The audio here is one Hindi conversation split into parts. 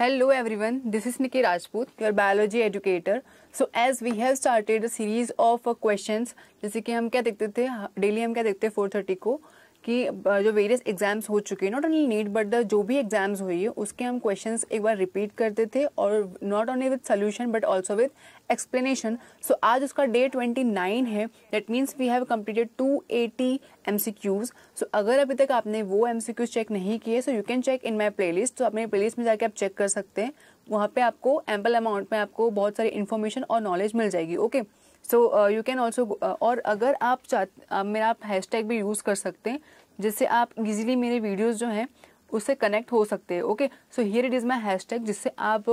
Hello everyone this is Nikki Rajput your biology educator so as we have started series of questions जैसे कि हम क्या देखते थे डेली हम क्या देखते हैं फोर थर्टी को? कि जो वेरियस एग्ज़ाम्स हो चुके हैं not only NEET but the जो भी एग्ज़ाम्स हुई है उसके हम क्वेश्चन एक बार रिपीट करते थे और not only with solution but also with explanation so आज उसका डे ट्वेंटी नाइन है that means we have completed two eighty M C Qs so अगर अभी तक आपने वो एम सी क्यूज चेक नहीं किए so you can check in my playlist तो अपने प्ले लिस्ट में जाके आप चेक कर सकते हैं। वहाँ पे आपको एम्पल अमाउंट में आपको बहुत सारी इन्फॉर्मेशन और नॉलेज मिल जाएगी okay okay? So you can also और अगर आप चाह मेरा आप हैश टैग भी यूज़ कर सकते हैं, जिससे आप इजीली मेरे वीडियोस जो हैं, उससे कनेक्ट हो सकते हैं okay so here it is my hashtag जिससे आप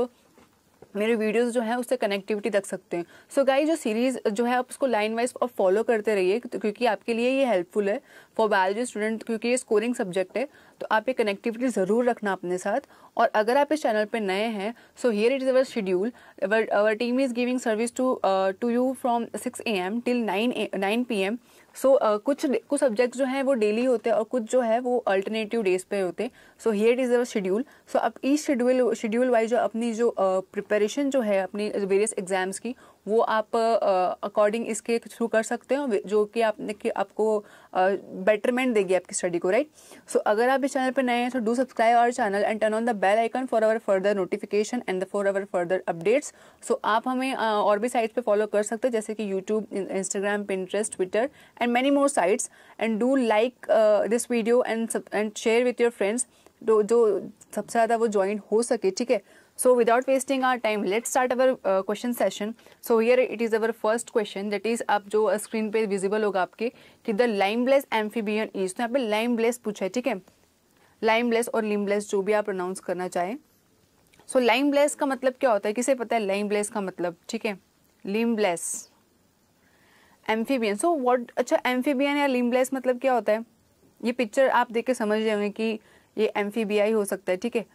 मेरे वीडियोस जो है, उससे कनेक्टिविटी रख सकते हैं। सो so गाई जो सीरीज़ जो है, आप उसको लाइन वाइज आप फॉलो करते रहिए, क्योंकि आपके लिए ये हेल्पफुल है फॉर बायोलॉजी स्टूडेंट क्योंकि ये स्कोरिंग सब्जेक्ट है तो आप ये कनेक्टिविटी ज़रूर रखना अपने साथ। और अगर आप इस चैनल पे नए हैं so here it is our schedule our team is giving service to to you from six A M till nine nine P M so so, uh, कुछ कुछ सब्जेक्ट जो हैं वो डेली होते हैं और कुछ जो है वो अल्टरनेटिव डेज़ पे होते हैं। So here is our schedule so अब इस शेड्यूल शेड्यूल वाइज जो अपनी जो प्रिपरेशन uh, जो है अपनी वेरियस एग्ज़ाम्स की वो आप अकॉर्डिंग इसके थ्रू कर सकते हो जो कि आपने कि आपको बेटरमेंट देगी आपकी स्टडी को राइट सो अगर आप इस चैनल पर नए हैं तो do subscribe our channel and turn on the bell icon for our further notification and for our further updates so आप हमें और भी साइट्स पे फॉलो कर सकते हैं, जैसे कि YouTube Instagram Pinterest Twitter and many more sites and do like this video and and share with your friends जो सबसे ज़्यादा वो ज्वाइन हो सके, ठीक है? So without wasting our time, let's start our uh, question session. So here it is our first question that is आप जो स्क्रीन पे विजिबल होगा आपके कि द लाइमलेस एम्फीबियन इज़ तो यहाँ पे लाइमलेस पूछा है ठीक है? लाइमलेस और लिमलेस जो भी आप प्रोनाउंस करना चाहें। सो so, लाइमलेस का मतलब क्या होता है? किसे पता है? लाइमलेस का मतलब ठीक है? लिमलेस एम्फीबियन सो व्हाट अच्छा एम्फीबियन या लिमलेस मतलब क्या होता है? ये पिक्चर आप देख के समझ रहे होंगे कि ये एम्फीबिया ही हो सकता है ठीक है?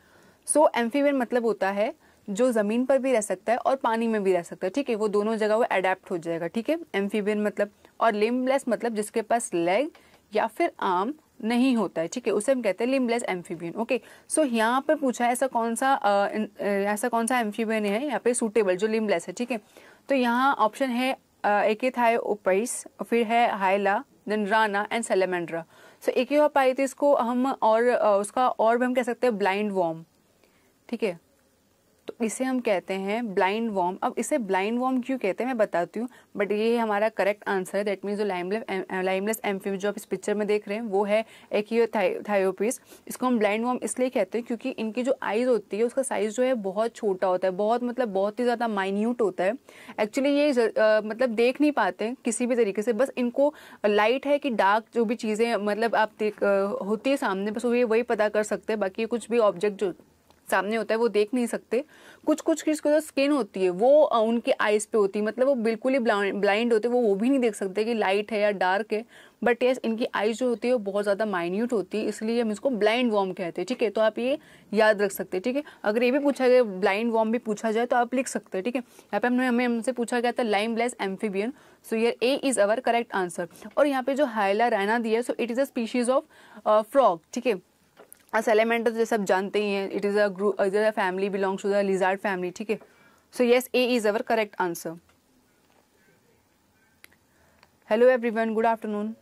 सो एम्फीवियन मतलब होता है जो ज़मीन पर भी रह सकता है और पानी में भी रह सकता है। ठीक है वो दोनों जगह वो अडेप्ट हो जाएगा। ठीक है एम्फीबियन मतलब और लिम्बलेस मतलब जिसके पास लेग या फिर आर्म नहीं होता है। ठीक है उसे हम कहते हैं लिम्बलेस एम्फीबियन ओके सो यहाँ पर पूछा है ऐसा कौन सा आ, ऐसा कौन सा एम्फीबियन है यहाँ पे सूटेबल जो लिम्बलेस है? ठीक है तो यहाँ ऑप्शन है एक थाई ओपाइस फिर है Hyla then Rana and Salamandra so एक ही को हम और उसका और भी हम कह सकते हैं ब्लाइंड वॉर्म ठीक है? तो इसे हम कहते हैं ब्लाइंड वॉर्म अब इसे ब्लाइंड वॉर्म क्यों कहते हैं? मैं बताती हूँ। बट ये हमारा करेक्ट आंसर है दैट मीन्स जो लाइमलेस लाइमलेस एम्फिम जो आप इस पिक्चर में देख रहे हैं वो है एक थायोपिस इसको हम ब्लाइंड वॉर्म इसलिए कहते हैं क्योंकि इनकी जो आइज़ होती है उसका साइज़ जो है बहुत छोटा होता है। बहुत मतलब बहुत ही ज़्यादा माइन्यूट होता है। एक्चुअली ये आ, मतलब देख नहीं पाते किसी भी तरीके से। बस इनको लाइट है कि डार्क जो भी चीज़ें मतलब आप देख होती है सामने बस वो ये वही पता कर सकते हैं। बाकी कुछ भी ऑब्जेक्ट जो सामने होता है, वो देख नहीं सकते। कुछ कुछ की जो स्किन होती है, वो उनके आइज़ पे होती है। मतलब वो बिल्कुल ही ब्लाइंड होते हैं, वो वो भी नहीं देख सकते कि लाइट है या डार्क है। बट यस इनकी आइज़ जो होती है, वो बहुत ज़्यादा माइन्यूट होती है, इसलिए हम इसको ब्लाइंड वॉर्म कहते हैं, ठीक है? तो आप ये याद रख सकते हैं, ठीक है? अगर ये भी पूछा गया ब्लाइंड वॉर्म भी पूछा जाए तो आप लिख सकते हैं, ठीक है? यहाँ पे हमने हमें हमसे पूछा गया था limbless amphibian so yeah A is our correct answer और यहाँ पे जो हाइला रैना दिया so it is a species of frog ठीक है? सेलेमेंटर जैसे आप जानते ही हैं it is a group is a family belongs to the lizard family ठीक है? So yes A is our correct answer hello everyone good afternoon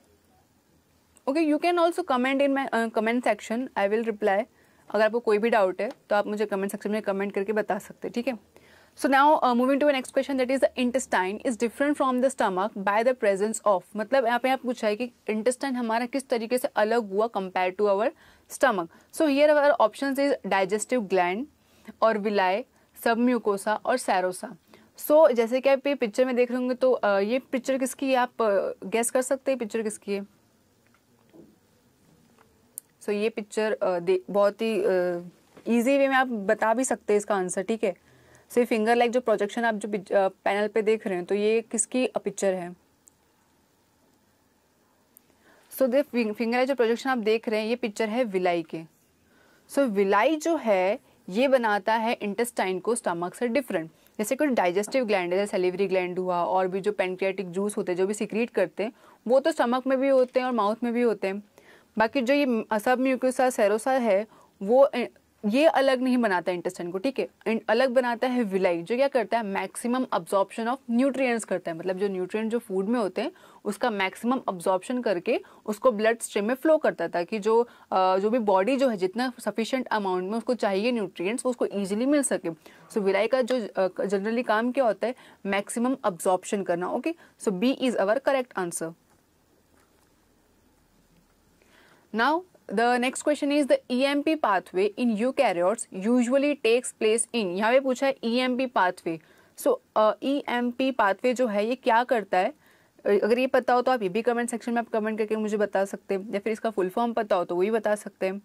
okay you can also comment in my comment section I will reply अगर आपको कोई भी डाउट है तो आप मुझे कमेंट सेक्शन में कमेंट करके बता सकते हैं, ठीक है? So now moving to next question that is the intestine is different from the stomach by the presence of मतलब यहाँ पे आप पूछा है कि इंटेस्टाइन हमारा किस तरीके से अलग हुआ compare to our stomach so here our option is digestive gland और विलाय सब म्यूकोसा और सैरोसा सो so, जैसे कि आप ये पिक्चर में देख रहे होंगे तो uh, ये पिक्चर किसकी है? आप uh, गैस कर सकते हैं पिक्चर किसकी है? सो so, ये पिक्चर uh, बहुत ही इजी वे में आप बता भी सकते हैं इसका आंसर ठीक है? से फिंगर लाइक जो प्रोजेक्शन आप जो पैनल पे देख रहे हैं तो ये किसकी पिक्चर है? सो दे फिंगर लाइक जो प्रोजेक्शन आप देख रहे हैं ये पिक्चर है विलाई के। सो so, विलाई जो है ये बनाता है इंटेस्टाइन को स्टमक से डिफरेंट जैसे कुछ डाइजेस्टिव ग्लैंड है सेलिवरी ग्लैंड हुआ और भी जो पेंक्रियाटिक जूस होते हैं जो भी सिक्रीट करते हैं वो तो स्टमक में भी होते हैं और माउथ में भी होते हैं। बाकी जो ये सब म्यूकोसा सेरोसा है वो ये अलग नहीं बनाता इंटेस्टाइन को ठीक है? एंड अलग बनाता है विलाई जो क्या करता है मैक्सिमम अब्जॉर्प्शन ऑफ़ न्यूट्रिएंट्स करता है। मतलब जो न्यूट्रिएंट जो फ़ूड में होते हैं उसका मैक्सिमम अब्जॉर्प्शन करके उसको ब्लड स्ट्रीम में फ्लो करता है ताकि जो जो भी बॉडी जो है जितना सफिशिएंट अमाउंट में उसको चाहिए न्यूट्रिएंट्स वो उसको ईजिली मिल सके। सो so, विलाई का जो जनरली काम क्या होता है मैक्सिमम अब्जॉर्प्शन करना okay so B is our correct answer now the next question is the EMP pathway in eukaryotes usually takes place in यहाँ पे पूछा है pathway. So uh, EMP pathway जो है ये क्या करता है? अगर ये पता हो तो आप ये भी कमेंट सेक्शन में आप कमेंट करके मुझे बता सकते हैं या फिर इसका फुल फॉर्म पता हो तो वही बता सकते हैं.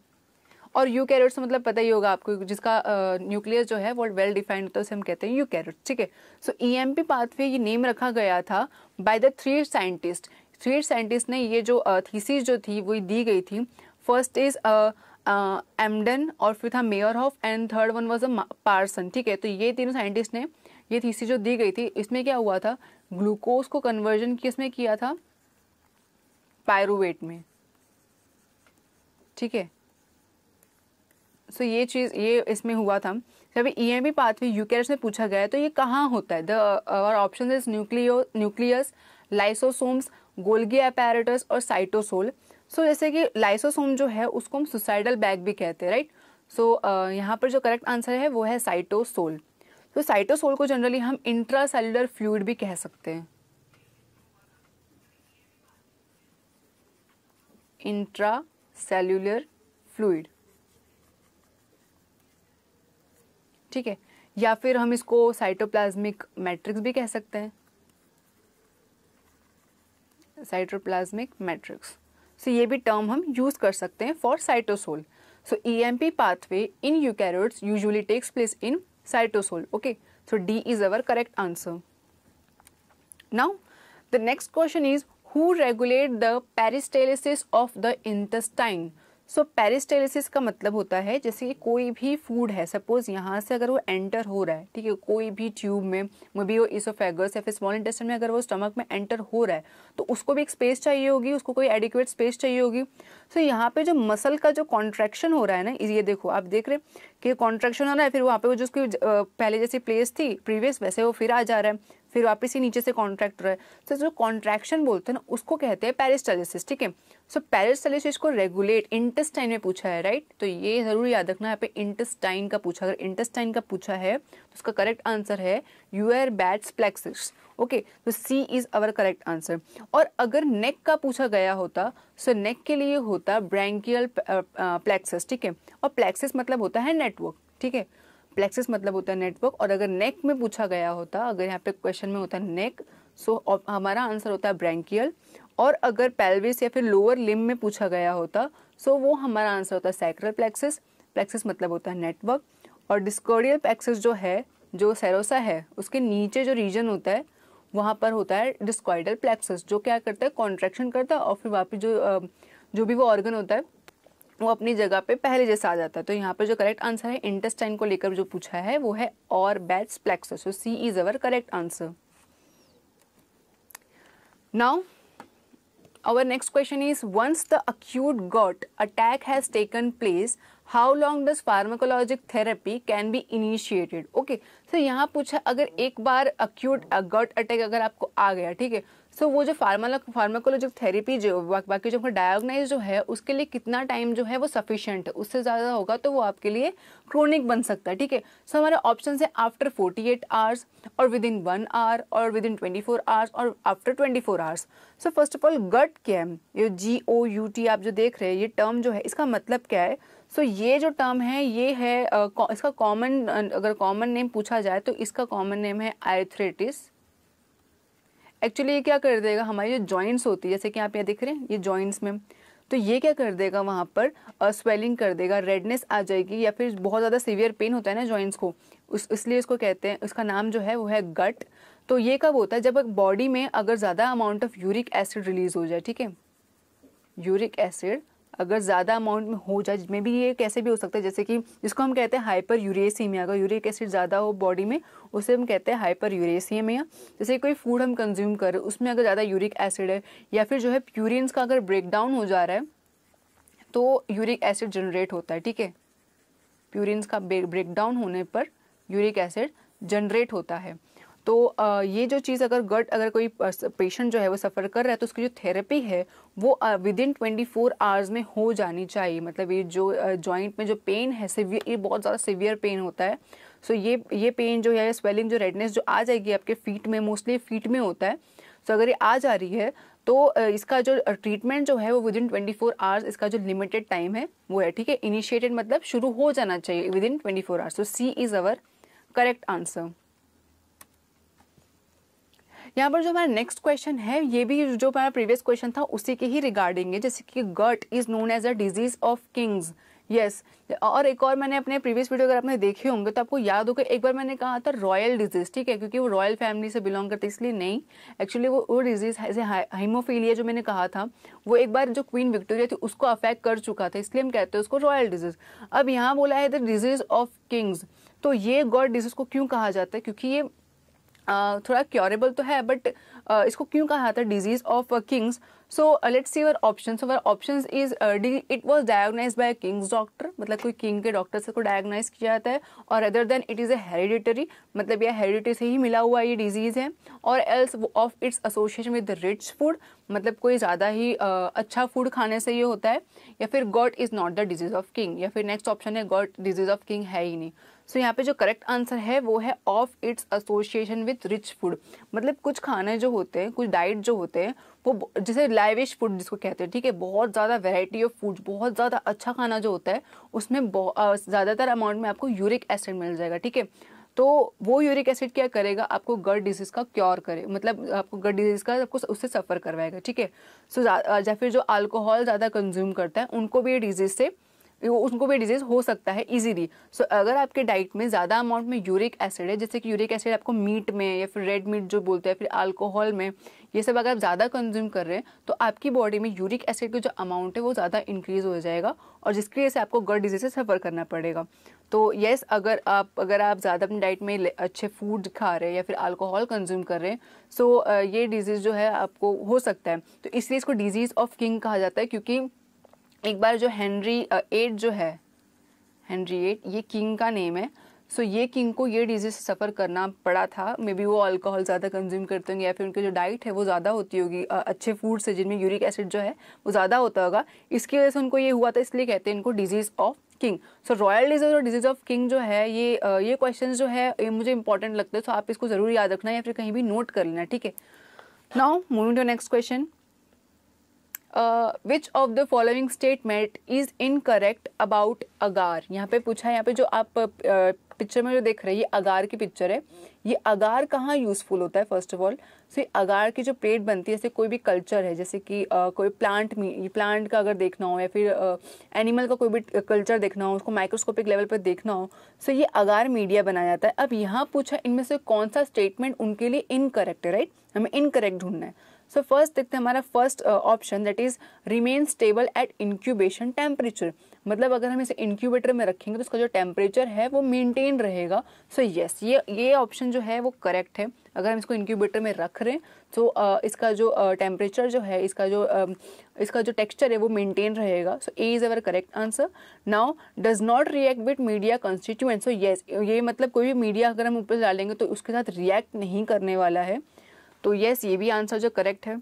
और यू कैरेट्स मतलब पता ही होगा आपको जिसका न्यूक्लियस जो है वो वेल डिफाइंड होता है उसे हम कहते हैं यू कैरेट ठीक है? So E M P pathway ये नेम रखा गया था by the three scientist three scientist ने ये जो थीसिस जो थी वो दी गई थी फ़र्स्ट इज़ एमडन और फिर था Meyerhof and third one was a Parnas ठीक है? तो ये तीनों साइंटिस्ट ने, ये थीसी जो दी गई थी, इसमें क्या हुआ था? ग्लूकोज को कन्वर्जन किसमें किया था? पायरुवेट में। ठीक है? सो ये चीज़, ये इसमें हुआ था। जब E M B pathway eukaryotes में पूछा गया है तो ये कहाँ होता है? The option is nucleo nucleus lysosomes Golgi apparatus और साइटोसोल सो so, जैसे कि लाइसोसोम जो है उसको हम सुसाइडल बैग भी कहते हैं राइट सो so, यहाँ पर जो करेक्ट आंसर है वो है साइटोसोल तो साइटोसोल को जनरली हम इंट्रासेलुलर फ्लूड भी कह सकते हैं. इंट्रा सेल्यूलर फ्लूड ठीक है? या फिर हम इसको साइटोप्लाज्मिक मैट्रिक्स भी कह सकते हैं. साइटोप्लाज्मिक मैट्रिक्स सो ये भी टर्म हम यूज़ कर सकते हैं for cytosol so E M P pathway in eukaryotes usually takes place in cytosol okay so D is our correct answer now the next question is who regulate the peristalsis of the intestine? So peristalsis का मतलब होता है जैसे कि कोई भी फ़ूड है सपोज़ यहाँ से अगर वो एंटर हो रहा है ठीक है कोई भी ट्यूब में मे बी वो इसोफेगस या फिर स्मॉल इंटेस्टन में अगर वो स्टमक में एंटर हो रहा है तो उसको भी एक स्पेस चाहिए होगी उसको कोई एडिक्वेट स्पेस चाहिए होगी। सो so, यहाँ पे जो मसल का जो कॉन्ट्रैक्शन हो रहा है ना ये देखो आप देख रहे हैं कि कॉन्ट्रैक्शन हो रहा है फिर वहाँ पे वो जो उसकी पहले जैसी प्लेस थी प्रीवियस वैसे वो फिर आ जा रहा है। फिर वापस ही नीचे से कॉन्ट्रैक्ट रहा। है तो जो कॉन्ट्रैक्शन बोलते हैं ना, उसको कहते हैं पेरिस्टालिसिस ठीक है? सो पेरिस्टालिसिस को रेगुलेट इंटेस्टाइन में पूछा है राइट तो ये ज़रूर याद रखना यहाँ पे इंटेस्टाइन का पूछा, अगर इंटेस्टाइन का पूछा है तो उसका करेक्ट आंसर है uh Auerbach's plexus okay तो C is our correct answer और अगर नेक का पूछा गया होता सो so नेक के लिए होता ब्रैंकियल प्लेक्सिस ठीक है? और प्लेक्सिस मतलब होता है नेटवर्क ठीक है? प्लेक्सिस मतलब होता है नेटवर्क और अगर नेक में पूछा गया होता अगर यहाँ पे क्वेश्चन में होता है नेक सो so, हमारा आंसर होता है ब्रैंकियल और अगर पेल्विस या फिर लोअर लिम में पूछा गया होता सो so वो हमारा आंसर होता है सैक्रल प्लेक्सिस प्लेक्सिस मतलब होता है नेटवर्क और डिस्कोडियल प्लेक्सिस जो है जो सेरोसा है उसके नीचे जो रीजन होता है वहाँ पर होता है डिस्कॉइडल प्लेक्सिस जो क्या करता है कॉन्ट्रेक्शन करता है और फिर वापस जो जो भी वो ऑर्गन होता है वो अपनी जगह पे पहले जैसा आ जाता है। तो यहाँ पर जो करेक्ट आंसर है इंटेस्टाइन को लेकर जो पूछा है, वो है और bach's plexus so C is our correct answer now our next question is once the acute gut attack has taken place how long does pharmacologic therapy can be initiated okay so यहाँ पूछा, अगर एक बार अक्यूट gut अटैक अगर आपको आ गया, ठीक है? सो वो जो फार्माला फार्माकोलॉजिक थेरेपी जो बाकी जो डायग्नाइज जो है, उसके लिए कितना टाइम जो है वो सफिशियंट है? उससे ज़्यादा होगा तो वो आपके लिए क्रोनिक बन सकता है, ठीक है? सो हमारे ऑप्शन है आफ्टर फोर्टी एट आवर्स और विद इन वन आवर और within twenty four hours और after twenty four hours so first of all gut क्या है? ये जी ओ यू टी आप जो देख रहे हैं, ये टर्म जो है, इसका मतलब क्या है? सो so, ये जो टर्म है ये है इसका कॉमन अगर कॉमन नेम पूछा जाए तो इसका कॉमन नेम है आर्थरेटिस एक्चुअली ये क्या कर देगा? हमारी जो जॉइंट्स होती है जैसे कि आप यहाँ देख रहे हैं ये जॉइंट्स में. तो ये क्या कर देगा वहाँ पर? स्वेलिंग कर देगा रेडनेस आ जाएगी या फिर बहुत ज़्यादा सीवियर पेन होता है ना जॉइंट्स को. उस इसलिए इसको कहते हैं उसका नाम जो है वो है गट तो ये कब होता है? जब बॉडी में अगर ज़्यादा amount of uric acid release हो जाए ठीक है? यूरिक एसिड अगर ज़्यादा अमाउंट में हो जाए, जिसमें भी ये कैसे भी हो सकता है, जैसे कि जिसको हम कहते हैं हाइपर यूरेसीमिया अगर यूरिक एसिड ज़्यादा हो बॉडी में, उसे हम कहते हैं हाइपर यूरेसीमिया जैसे कोई फ़ूड हम कंज्यूम करें उसमें अगर ज़्यादा यूरिक एसिड है, या फिर जो है प्यूरिन्स का अगर ब्रेक डाउन हो जा रहा है तो यूरिक एसिड जनरेट होता है, ठीक है? प्यूरिन्स का ब्रेकडाउन होने पर यूरिक एसिड जनरेट होता है। तो ये जो चीज़ अगर गट, अगर कोई पेशेंट जो है वो सफ़र कर रहा है तो उसकी जो थेरेपी है, वो within twenty four hours में हो जानी चाहिए। मतलब ये जो जॉइंट में जो पेन है सिवियर ये बहुत ज़्यादा सिवियर पेन होता है। सो ये ये पेन जो है स्वेलिंग जो रेडनेस जो आ जाएगी आपके फीट में मोस्टली फीट में होता है। सो अगर ये आ जा रही है तो इसका जो ट्रीटमेंट जो है, वो within twenty four hours इसका जो लिमिटेड टाइम है, वो है, ठीक है? इनिशिएटेड मतलब शुरू हो जाना चाहिए within twenty four hours तो C is our correct answer यहाँ पर जो हमारा नेक्स्ट क्वेश्चन है, ये भी जो हमारा प्रीवियस क्वेश्चन था, उसी के ही रिगार्डिंग है, जैसे कि gut is known as a disease of kings yes और एक और मैंने अपने प्रीवियस वीडियो अगर आपने देखे होंगे तो आपको याद होगा, एक बार मैंने कहा था रॉयल डिज़ीज़ ठीक है, क्योंकि वो रॉयल फैमिली से बिलोंग करते, इसलिए नहीं. एक्चुअली वो वो डिज़ीज़ ऐसे हाइमोफीलिया जो मैंने कहा था, वो एक बार जो क्वीन विक्टोरिया थी, उसको अफेक्ट कर चुका था, इसलिए हम कहते हैं उसको रॉयल डिज़ीज़ अब यहाँ बोला है द डिज़ीज़ ऑफ़ किंग्स तो ये गॉड डिज़ीज़ को क्यों कहा जाता है? क्योंकि ये थोड़ा क्योरेबल तो है बट इसको क्यों कहा था? Disease of kings so let's see our option our option is it was diagnose by kings doctor मतलब कोई किंग के डॉक्टर से को डायग्नाइज किया जाता है। और other than it is a hereditary मतलब यह हेरिडिटरी से ही मिला हुआ ये डिज़ीज़ है। और else of its association with rich food मतलब कोई ज़्यादा ही अच्छा फ़ूड खाने से ये होता है या फिर gout is not the disease of king या फिर नेक्स्ट ऑप्शन है गॉड डिज़ीज़ ऑफ़ किंग है ही नहीं। सो so, यहाँ पे जो करेक्ट आंसर है वो है of its association with rich food मतलब कुछ खाने जो होते हैं कुछ डाइट जो होते हैं वो जैसे लाइविश फ़ूड जिसको कहते हैं ठीक है? बहुत ज़्यादा वेराइटी ऑफ़ फ़ूड बहुत ज़्यादा अच्छा खाना जो होता है उसमें ज़्यादातर अमाउंट में आपको यूरिक एसिड मिल जाएगा ठीक है? तो वो यूरिक एसिड क्या करेगा? आपको गट डिज़ीज़ का क्योर करे। मतलब आपको गट डिज़ीज़ का आपको उससे सफ़र करवाएगा, ठीक है? सो या फिर जो अल्कोहल ज़्यादा कंज्यूम करता है, उनको भी ये डिज़ीज़ से उनको भी डिज़ीज़ हो सकता है इजीली सो so, अगर आपके डाइट में ज़्यादा अमाउंट में यूरिक एसिड है जैसे कि यूरिक एसिड आपको मीट में या फिर रेड मीट जो बोलते हैं फिर अल्कोहल में ये सब अगर आप ज़्यादा कंज्यूम कर रहे हैं तो आपकी बॉडी में यूरिक एसिड का जो अमाउंट है वो ज़्यादा इंक्रीज हो जाएगा और जिसकी वजह से आपको गट डिज़ीज़ से सफ़र करना पड़ेगा। तो येस अगर आप अगर आप ज़्यादा अपनी डाइट में अच्छे फ़ूड खा रहे हैं या फिर अल्कोहल कंज्यूम कर रहे हैं सो ये डिज़ीज़ जो है आपको हो सकता है। तो इसलिए इसको डिज़ीज़ ऑफ़ किंग कहा जाता है क्योंकि एक बार जो हेनरी एट जो है हेनरी एट ये किंग का नेम है। सो so, ये किंग को ये डिज़ीज़ सफ़र करना पड़ा था। मे बी वो अल्कोहल ज़्यादा कंज्यूम करते होंगे या फिर उनकी जो डाइट है वो ज़्यादा होती होगी। अच्छे फ़ूड से जिनमें यूरिक एसिड जो है वो ज़्यादा होता होगा। इसकी वजह से उनको ये हुआ था इसलिए कहते हैं इनको disease of king so royal disease और डिज़ीज़ ऑफ़ किंग जो है ये ये क्वेश्चन जो है ये मुझे इंपॉर्टेंट लगता है। तो आप इसको ज़रूर याद रखना या फिर कहीं भी नोट कर लेना ठीक है? Now moving to next question which of the following statement is incorrect about agar यहाँ पे पूछा है यहाँ पे जो आप पिक्चर में जो देख रहे हैं ये अगार की पिक्चर है। ये अगार कहाँ यूजफुल होता है फ़र्स्ट ऑफ़ ऑल सो ये अगार की जो प्लेट बनती है जैसे कोई भी कल्चर है जैसे कि uh, कोई प्लांट में प्लांट का अगर देखना हो या फिर एनिमल uh, का कोई भी कल्चर देखना हो उसको माइक्रोस्कोपिक लेवल पर देखना हो सो ये अगार मीडिया बनाया जाता है। अब यहाँ पूछा इनमें से कौन सा स्टेटमेंट उनके लिए इनकरेक्ट है राइट हमें इनकरेक्ट ढूंढना है। सो फ़र्स्ट देखते हैं हमारा first option that is remain stable at incubation temperature मतलब अगर हम इसे इंक्यूबेटर में रखेंगे तो उसका जो टेम्परेचर है वो मेंटेन रहेगा। सो so, यस yes, ये ये ऑप्शन जो है वो करेक्ट है। अगर हम इसको इंक्यूबेटर में रख रहे हैं तो uh, इसका जो टेम्परेचर uh, जो है इसका जो uh, इसका जो टेक्सचर है वो मेंटेन रहेगा। So A is our correct answer now does not react with media constituent so yes ये मतलब कोई भी मीडिया अगर हम ऊपर डालेंगे तो उसके साथ रिएक्ट नहीं करने वाला है। तो येस ये भी आंसर जो करेक्ट है।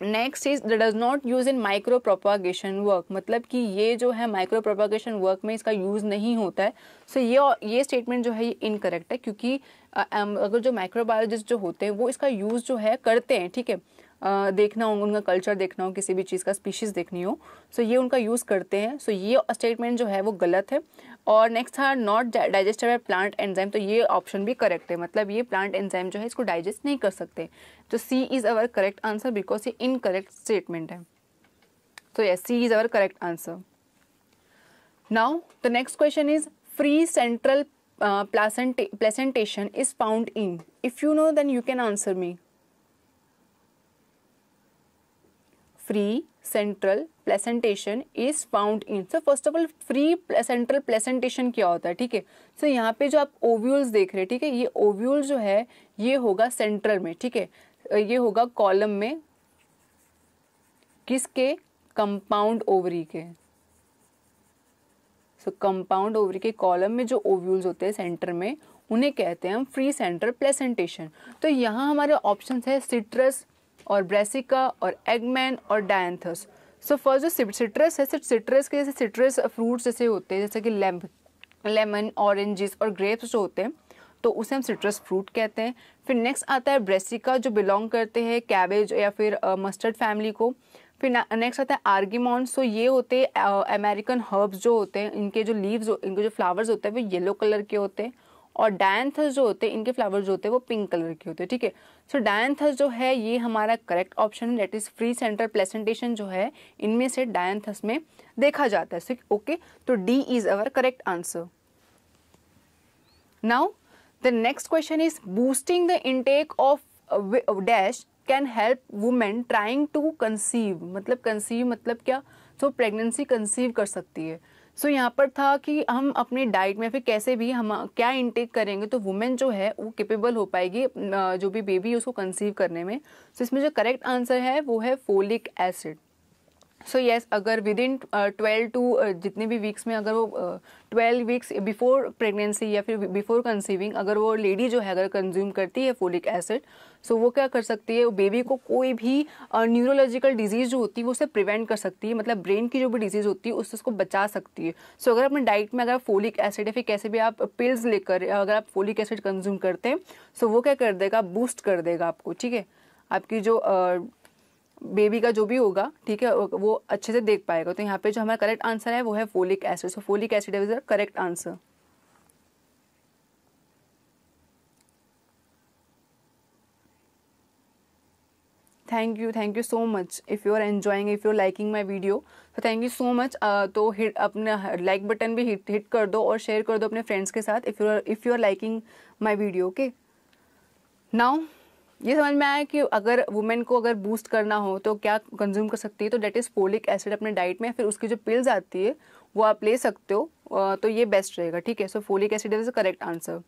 Next is the does not use in micropropagation work मतलब कि ये जो है माइक्रो प्रोपागेशन वर्क में इसका यूज़ नहीं होता है। सो so ये ये स्टेटमेंट जो है ये इनकरेक्ट है, क्योंकि अगर जो माइक्रोबायोलॉजिस्ट जो होते हैं, वो इसका यूज़ जो है करते हैं, ठीक है? देखना हो उनका कल्चर देखना हो, किसी भी चीज़ का स्पीशीज़ देखनी हो। सो ये उनका यूज़ करते हैं। सो ये स्टेटमेंट जो है, वो गलत है। और नेक्स्ट था not digested by plant enzyme तो ये ऑप्शन भी करेक्ट है। मतलब ये प्लांट एंजाइम जो है, इसको डाइजेस्ट नहीं कर सकते। तो C is our correct answer because ये इनकरेक्ट स्टेटमेंट है। तो yes C is our correct answer now the next question is free central placentation is found in if you know then you can answer me free central placentation is found in so first of all free central placentation क्या होता है, ठीक है? सो यहाँ पे जो आप ओव्यूल्स देख रहे हैं, ठीक है, ये ओव्यूल जो है, ये होगा सेंट्रल में, ठीक है? ये होगा कॉलम में किसके? कंपाउंड ओवरी के। सो कंपाउंड ओवरी के कॉलम में जो ओव्यूल्स होते हैं सेंटर में, उन्हें कहते हैं हम फ्री सेंटर प्लेसेंटेशन तो यहाँ हमारे ऑप्शन है सिट्रस और ब्रेसिका और एगमैन और डायंथस। सो फ़र्स्ट जो सिट्रस है सिर्फ़ सिट्रस के जैसे सिट्रस फ्रूट्स जैसे होते हैं जैसे कि लेम लेमन ऑरेंजेस और ग्रेप्स जो होते हैं तो उसे हम सिट्रस फ्रूट कहते हैं। फिर नेक्स्ट आता है ब्रेसिका जो बिलोंग करते हैं कैबेज या फिर मस्टर्ड uh, फैमिली को। फिर नेक्स्ट आता है आर्गिमॉन्स तो ये होते हैं अमेरिकन हर्ब्स जो होते हैं इनके जो लीव्स इनके जो फ्लावर्स होते हैं वो येलो कलर के होते हैं। और डायंथस जो होते हैं, इनके फ्लावर्स जो होते हैं, वो पिंक कलर के होते हैं, ठीक है? सो डायंथस जो है, ये हमारा करेक्ट ऑप्शन है that is free center placentation जो है, इनमें से डायंथस में देखा जाता है, ठीक? ओके तो D is our correct answer now the next question is boosting the intake of dash can help women trying to conceive मतलब कंसीव मतलब क्या? तो प्रेगनेंसी कंसीव कर सकती है। सो so, यहाँ पर था कि हम अपनी डाइट में फिर कैसे भी हम क्या इनटेक करेंगे तो वुमेन जो है वो केपेबल हो पाएगी जो भी बेबी है उसको कंसीव करने में। सो so, इसमें जो करेक्ट आंसर है वो है फोलिक एसिड सो येस अगर विद इन ट्वेल्व टू जितने भी वीक्स में अगर वो ट्वेल्व वीक्स बिफोर प्रेगनेंसी या फिर बिफोर कंसीविंग अगर वो लेडी जो है अगर कंज्यूम करती है फोलिक एसिड सो वो क्या कर सकती है? बेबी को कोई भी न्यूरोलॉजिकल uh, डिज़ीज़ जो होती है वो उसे प्रिवेंट कर सकती है। मतलब ब्रेन की जो भी डिज़ीज़ होती है उससे उसको बचा सकती है। सो अगर अपने डाइट में अगर फोलिक एसिड या फिर कैसे भी आप पिल्स लेकर अगर आप फोलिक एसिड कंज्यूम करते हैं सो वो क्या कर देगा? बूस्ट कर देगा आपको ठीक है? आपकी जो uh, बेबी का जो भी होगा, ठीक है, वो अच्छे से देख पाएगा। तो यहाँ पे जो हमारा करेक्ट आंसर है, वो है folic acid so folic acid is the correct answer thank you thank you so much if you are enjoying if you are liking my video तो थैंक यू सो मच तो हिट अपने लाइक बटन भी हिट हिट कर दो और शेयर कर दो अपने फ्रेंड्स के साथ if you are if you are liking my video okay now ये समझ में आया कि अगर वुमेन को अगर बूस्ट करना हो तो क्या कंज्यूम कर सकती है? तो डेट इज़ पोलिक एसिड अपने डाइट में, फिर उसकी जो पिल्स आती है, वो आप ले सकते हो। तो ये बेस्ट रहेगा, ठीक है? So folic acid is a correct answer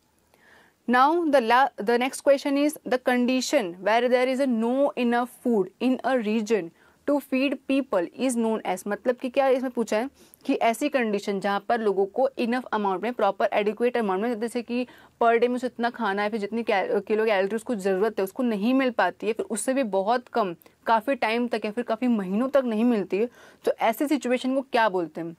now the la the next question is the condition where there is a no enough food in a region to feed people is known as मतलब कि क्या इसमें पूछा है कि ऐसी कंडीशन जहाँ पर लोगों को इनफ अमाउंट में प्रॉपर एडिक्वेट अमाउंट में, जैसे कि पर डे में उसे इतना खाना है, फिर जितनी किलो कैलोरी उसको ज़रूरत है, उसको नहीं मिल पाती है, फिर उससे भी बहुत कम, काफ़ी टाइम तक या फिर काफ़ी महीनों तक नहीं मिलती है तो ऐसी सिचुएशन को क्या बोलते हैं?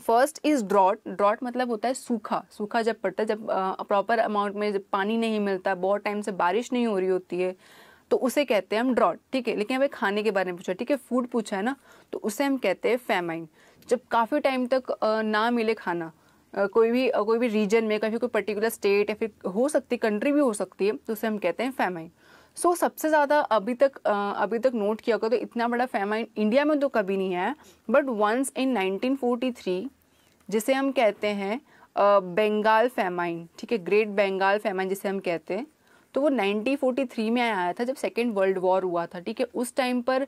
फ़र्स्ट इज़ ड्रॉट ड्रॉट मतलब होता है सूखा। सूखा जब पड़ता है, जब प्रॉपर अमाउंट में जब पानी नहीं मिलता, बहुत टाइम से बारिश नहीं हो रही होती है तो उसे कहते हैं हम ड्रॉट ठीक है? लेकिन हमें खाने के बारे में पूछा ठीक है? फ़ूड पूछा है ना तो उसे हम कहते हैं फेमाइन जब काफ़ी टाइम तक ना मिले खाना कोई भी कोई भी रीजन में कभी कोई पर्टिकुलर स्टेट या फिर हो सकती कंट्री भी हो सकती है तो उसे हम कहते हैं फेमाइन सो so, सबसे ज़्यादा अभी तक अभी तक नोट किया होगा तो इतना बड़ा फेमाइन इंडिया में तो कभी नहीं है बट वंस इन 1943 जिसे हम कहते हैं बंगाल फेमाइन ठीक है? ग्रेट बंगाल फेमाइन जिसे हम कहते हैं तो वो 1943 में आया था जब सेकेंड वर्ल्ड वॉर हुआ था, ठीक है? उस टाइम पर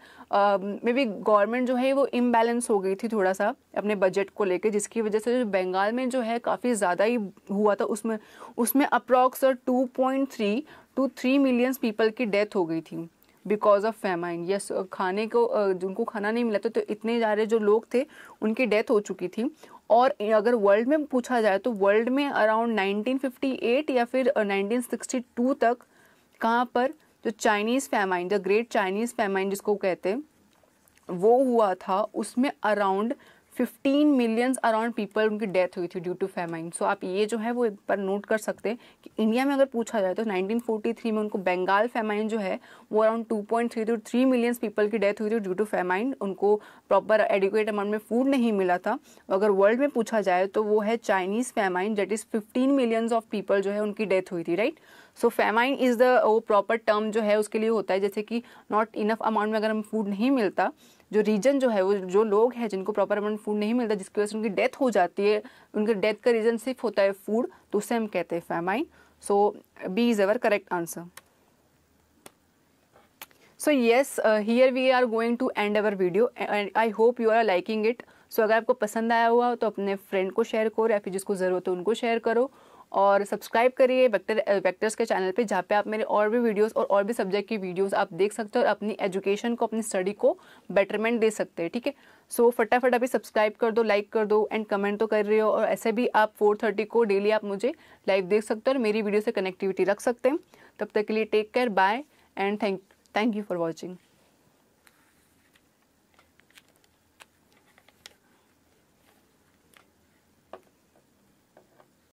मे बी गवर्नमेंट जो है वो इम्बैलेंस हो गई थी थोड़ा सा अपने बजट को लेके, जिसकी वजह से बंगाल में जो है काफ़ी ज़्यादा ही हुआ था। उसमें उसमें approx two point three, two three millions people की डेथ हो गई थी बिकॉज़ ऑफ़ फेमाइन। यस, खाने को जिनको खाना नहीं मिला था तो इतने ज़्यादा जो लोग थे, उनकी डेथ हो चुकी थी। और अगर वर्ल्ड में पूछा जाए तो वर्ल्ड में अराउंड 1958 या फिर 1962 तक कहाँ पर जो Chinese famine the great Chinese famine जिसको कहते हैं, वो हुआ था, उसमें अराउंड 15 मिलियंस अराउंड पीपल उनकी डेथ हुई थी ड्यू टू फेमाइन सो आप ये जो है वो एक बार नोट कर सकते हैं कि इंडिया में अगर पूछा जाए तो 1943 में उनको बंगाल फेमाइन जो है, वो around 2.3 two three millions people की डेथ हुई थी ड्यू टू फेमाइन उनको प्रॉपर एडिकुएट अमाउंट में फ़ूड नहीं मिला था. अगर वर्ल्ड में पूछा जाए तो वो है Chinese famine that is fifteen millions of people जो है उनकी डेथ हुई थी right so famine is the वो प्रॉपर टर्म जो है उसके लिए होता है, जैसे कि नॉट इनफ अमाउंट में अगर हमें फ़ूड नहीं मिलता जो रीजन जो है, वो जो लोग हैं जिनको प्रॉपर अमाउंट फ़ूड नहीं मिलता, जिसकी वजह से उनकी डेथ हो जाती है, उनके डेथ का रीजन सिर्फ़ होता है फ़ूड तो उसे हम कहते हैं famine so B is our correct answer so yes here we are going to end our video and I hope you are liking it so अगर आपको पसंद आया हुआ तो अपने फ्रेंड को शेयर करो, या फिर जिसको ज़रूरत हो उनको शेयर करो. और सब्सक्राइब करिए वेक्टर वेक्टर्स के चैनल पे, जहाँ पे आप मेरे और भी वीडियोस और और भी सब्जेक्ट की वीडियोस आप देख सकते हो और अपनी एजुकेशन को, अपनी स्टडी को बेटरमेंट दे सकते हैं, ठीक है? सो फटाफट अभी सब्सक्राइब कर दो, लाइक कर दो एंड कमेंट तो कर रहे हो और ऐसे भी आप फोर थर्टी को डेली आप मुझे लाइव देख सकते हो और मेरी वीडियो से कनेक्टिविटी रख सकते हैं। तब तक के लिए take care, bye and thank thank you for watching.